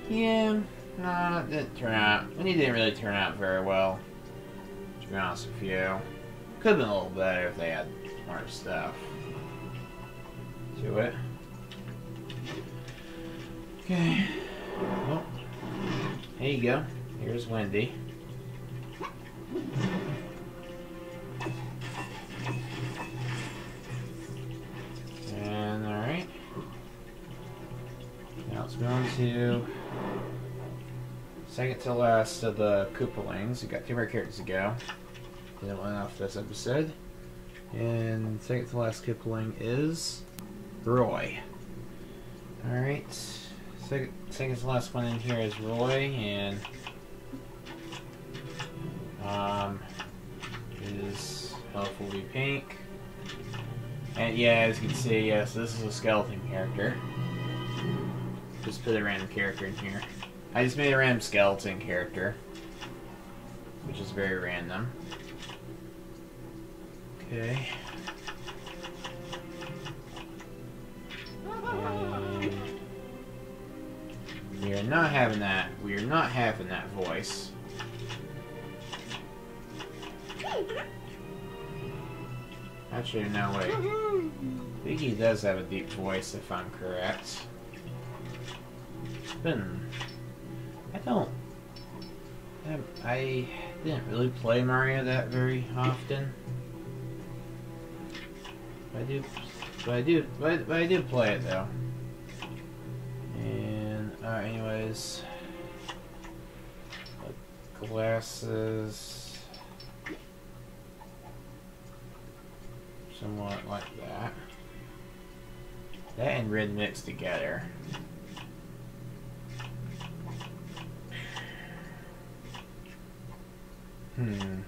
Yeah, no, it didn't turn out. Wendy didn't really turn out very well. To be honest with you. Could have been a little better if they had more stuff to it. Okay. Well, there you go. Here's Wendy. Last of the Koopalings. We got two more characters to go. Didn't went off this episode. And second to last Koopaling is Roy. Alright. Second, second to last one in here is Roy, and um, his health will be pink. And yeah, as you can see, yes, this is a skeleton character. Just put a random character in here. I just made a random skeleton character, which is very random. Okay. And we are not having that. We are not having that voice. Actually, no, wait. I think he does have a deep voice, if I'm correct. It's been. I don't. I- didn't really play Mario that very often. I do, but I do, but, but I do play it though. And anyways, glasses, somewhat like that. That and red mixed together. Hmm.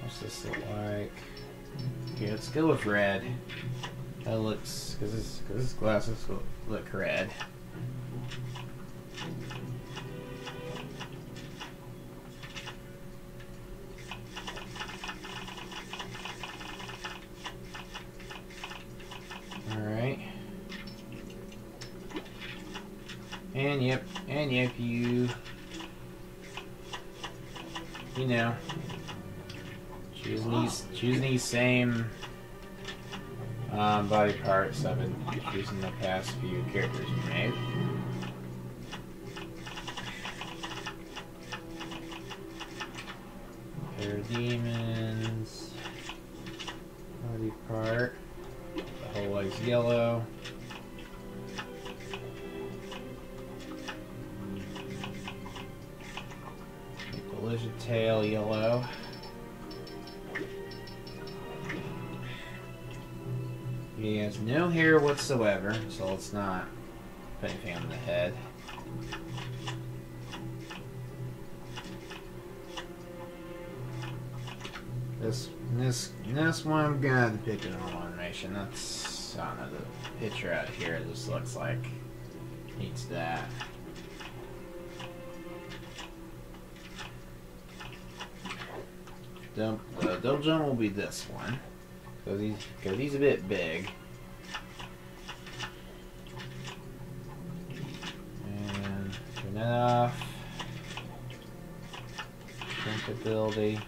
What's this look like? Let's go with red. That looks, because this, cause this glasses look, look red. And yep, you. You know. Choosing these, these same um, body parts I've been using the past few characters we made. Parademons. Body part. The whole leg's yellow. Tail yellow. He has no hair whatsoever, so let's not put anything on the head. This this this one I'm gonna depict a normal animation. That's I don't know the picture out here just looks like needs that. Dump, the Dojon will be this one. Because he's, cause he's a bit big. And turn that off. Drinkability.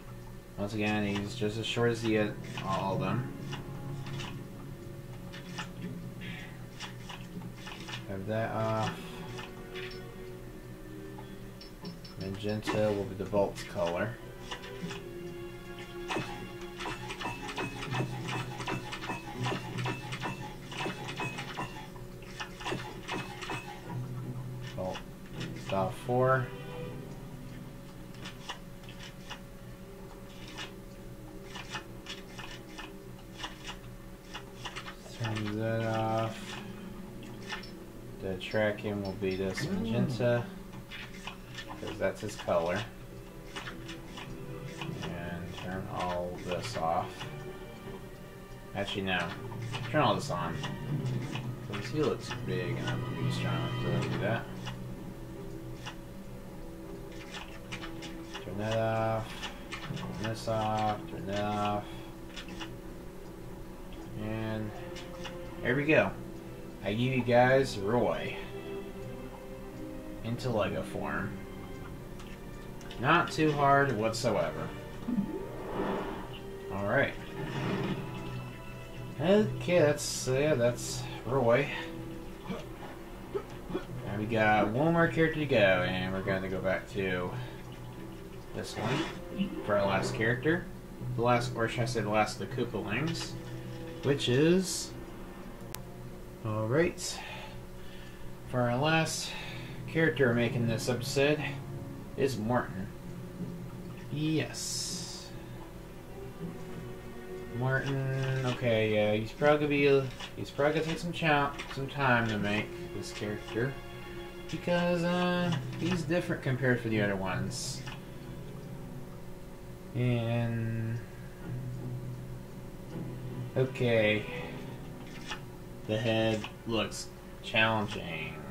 Once again, he's just as short as the uh, all of them. Have that off. Magenta will be the Bolt's color. Because that's his color. And turn all this off. Actually, no. Turn all this on. Because he looks big and I'm pretty strong to do that. Turn that off. Turn this off. Turn that off. And there we go. I give you guys Roy into Lego form. Not too hard whatsoever. Alright. Okay, that's yeah, that's Roy. And we got one more character to go, and we're gonna go back to this one for our last character. The last, or should I say, the last of the Koopalings, which is alright. For our last character making this episode is Morton. Yes. Morton. Okay, yeah, he's probably gonna be. He's probably gonna take some cha- some time to make this character because uh, he's different compared to the other ones. And okay, the head looks challenging.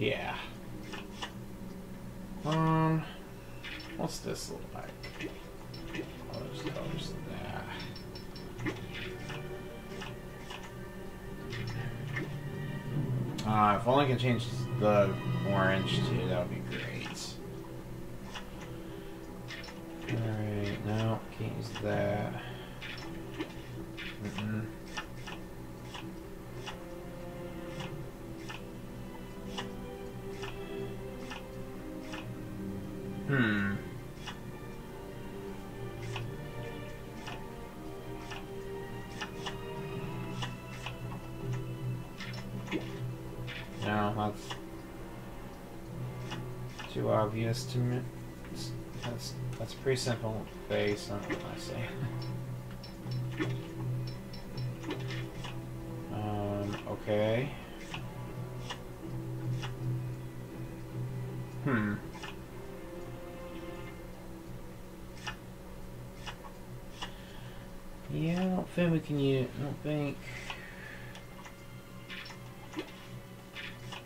Yeah. Um, what's this look like? Colors, colors, that. Uh, if only I can change the orange too, that would be great. Alright, no, can't use that. Pretty simple face. I don't what I say. um. Okay. Hmm. Yeah, I don't think we can use. I don't think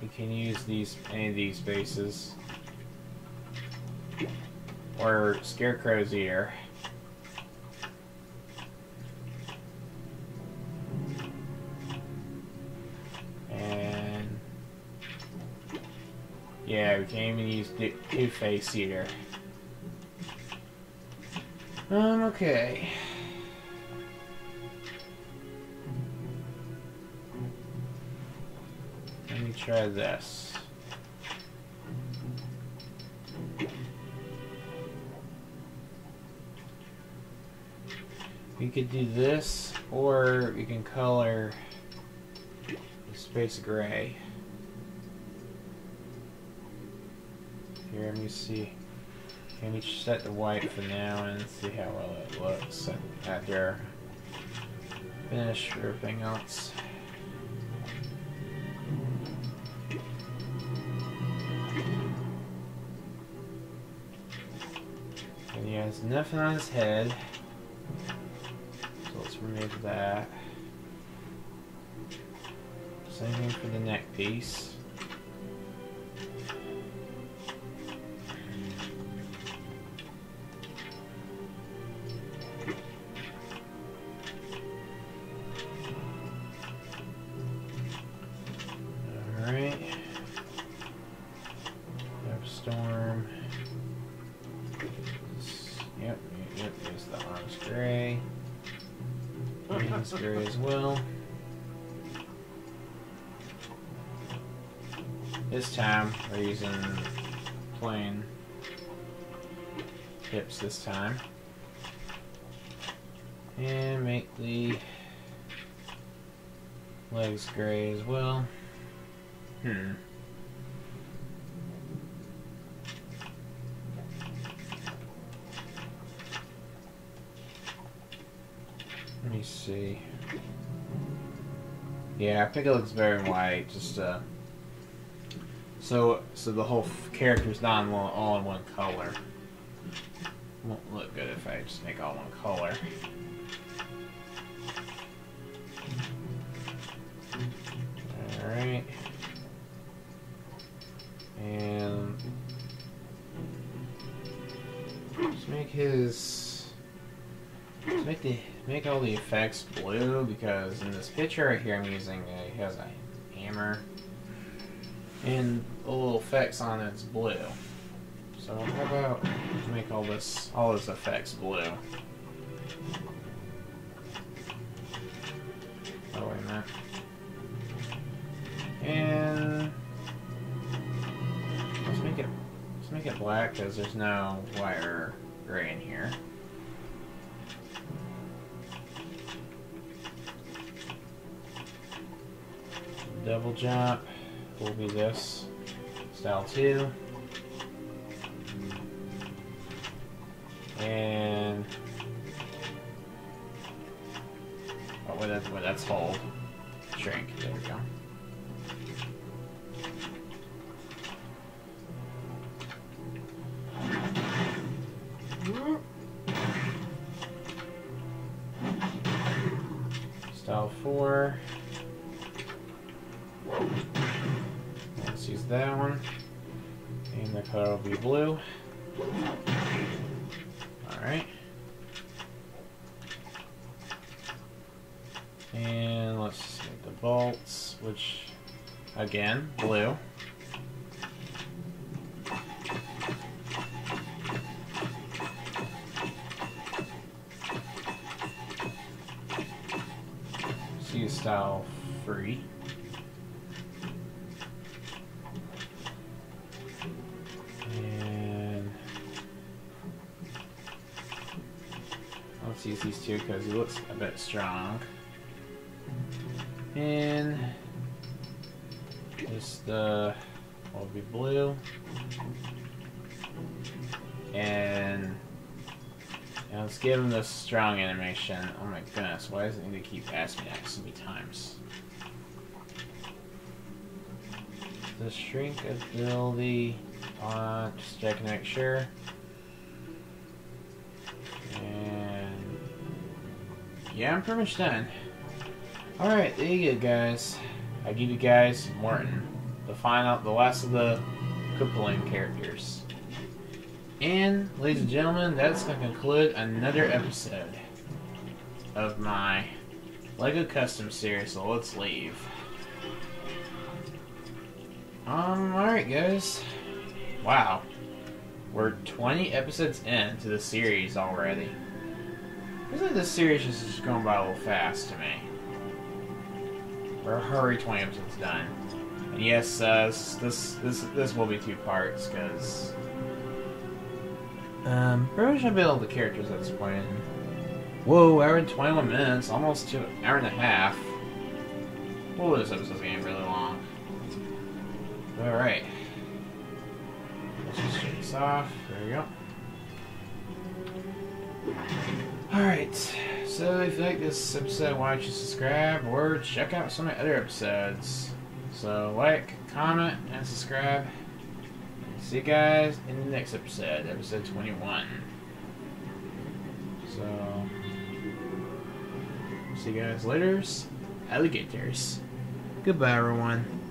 we can use these any of these bases Scarecrow's ear. And yeah, we can't even use Du- Two-Face either. Um, okay. Let me try this. Could do this, or we can color the space gray. Here, let me see. Let me set the white for now and see how well it looks after finish everything else. And he has nothing on his head. Let's remove that. Same thing for the neck piece. Gray as well. Hmm. Let me see. Yeah, I think it looks very white. Just uh, so so the whole f- character's not in one, all in one color. Won't look good if I just make all one color. Make effects blue because in this picture right here I'm using a, has a hammer and the little effects on it's blue. So how about make all this all those effects blue? Oh wait a minute. And let's make it let's make it black because there's no wire gray in here. Jump. Will be this. Style 2 and oh wait that's, wait, that's hold shrink. There we go. Style 4 Let's use that one. And the color will be blue. Alright. And let's just make the bolts, which, again, blue. Use style free. Looks a bit strong. And This the will be blue. And, and let's give him the strong animation. Oh my goodness, why does it need to keep asking that so many times? The shrink ability on just checking to make sure. Yeah, I'm pretty much done. Alright, there you go guys. I give you guys Morton, the final the last of the Koopaling characters. And ladies and gentlemen, that's gonna conclude another episode of my LEGO Custom series, so let's leave. Um, alright guys. Wow. We're 20 episodes into the series already. Feels like this series is just going by a little fast to me. We're hurry 20 episodes done. And yes, uh, this, this this will be two parts because um, much I've built the characters at this point. Whoa, hour and 21 minutes, almost an hour and a half. Whoa, this episode's getting really long. Alright. Let's just this off. There we go. Alright, so if you like this episode, why don't you subscribe or check out some of my other episodes. So, like, comment, and subscribe. See you guys in the next episode, episode 21. So, see you guys later. Alligators. Goodbye, everyone.